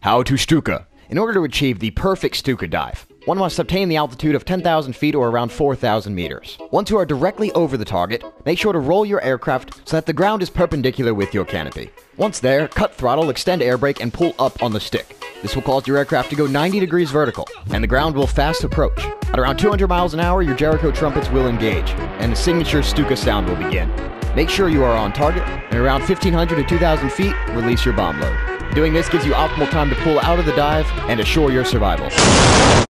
How to Stuka. In order to achieve the perfect Stuka dive, one must obtain the altitude of 10,000 feet or around 4,000 meters. Once you are directly over the target, make sure to roll your aircraft so that the ground is perpendicular with your canopy. Once there, cut throttle, extend air brake, and pull up on the stick. This will cause your aircraft to go 90 degrees vertical, and the ground will fast approach. At around 200 miles an hour, your Jericho trumpets will engage, and the signature Stuka sound will begin. Make sure you are on target, and around 1500 to 2000 feet, release your bomb load. Doing this gives you optimal time to pull out of the dive and assure your survival.